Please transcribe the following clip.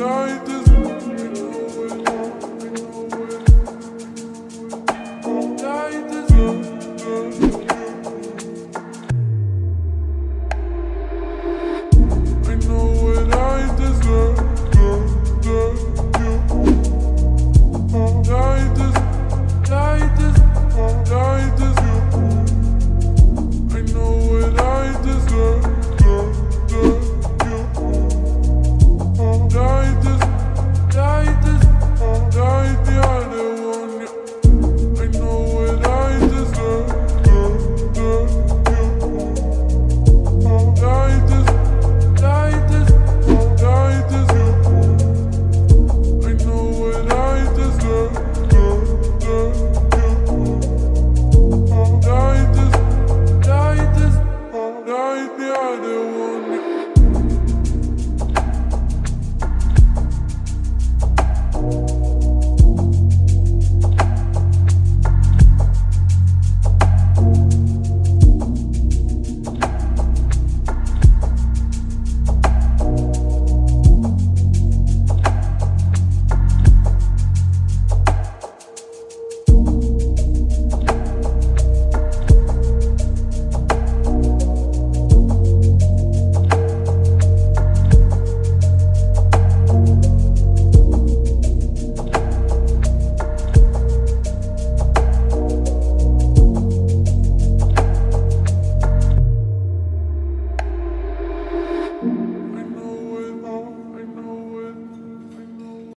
died